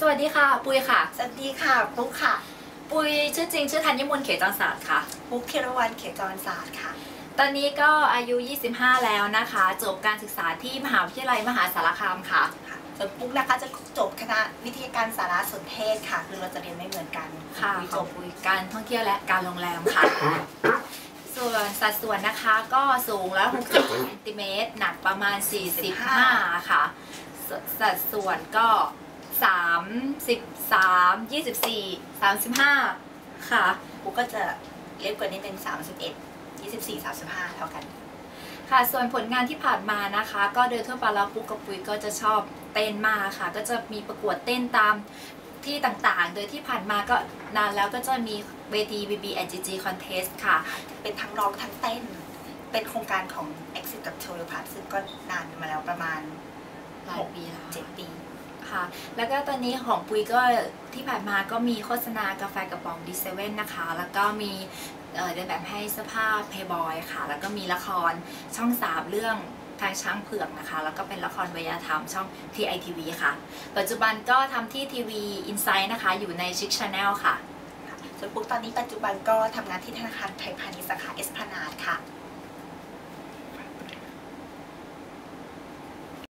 สวัสดีค่ะ ปุยค่ะ สวัสดีค่ะปุ๊กค่ะ ปุยชื่อจริง ชื่อธัญมนต์เขตจรศาสตร์ค่ะ ปุ๊กเครวันเขตจรศาสตร์ค่ะ ตอนนี้ก็อายุ 25 แล้วนะคะ จบการศึกษาที่มหาวิทยาลัยมหาสารคามค่ะค่ะส่วนปุ๊กนะคะจะจบคณะวิทยาการสารสนเทศค่ะ คือเราจะเรียนไม่เหมือนกันค่ะปุยขจองบปุยการท่องเที่ยวและการโรงแรมค่ะ ส่วนสัดส่วนนะคะก็สูงแล้ว60เซนติเมตรหนักประมาณ 45 ค่ะสสัดส่วนก็ 33 24 35 ค่ะปุ๊กก็จะเล็กกว่านี้เป็น31 24 35 เท่ากัน ค่ะ ส่วนผลงานที่ผ่านมานะคะ ก็โดยทั่วไปแล้วปุ๊กกับปุยก็จะชอบเต้นมากค่ะ ก็จะมีประกวดเต้นตามที่ต่างๆ โดยที่ผ่านมาก็นานแล้วก็จะมีเวที BB and GG Contest ค่ะ เป็นทั้งร้องทั้งเต้น เป็นโครงการของ Exit กับ t o y o p a t ซึ่งก็นานมาแล้วประมาณหลายปีแล้ว7ปี คะ แล้วก็ตอนนี้ของปุยก็ที่ผ่านมาก็มีโฆษณากาแฟกระป๋องดีเซเว่นนะคะ แล้วก็มีเดินแบบให้เสื้อผ้าเพย์บอยค่ะ แล้วก็มีละครช่อง3เรื่องทางช้างเผือกนะคะ แล้วก็เป็นละครวิทยาธรรมช่อง TITV ค่ะ ปัจจุบันก็ทำที่ทีวีอินไซด์นะคะ อยู่ในชิคชาแนลค่ะส่วนปุ๊กตอนนี้ปัจจุบันก็ทำงานที่ธนาคารไทยพาณิชย์สาขาเอสพนาดค่ะ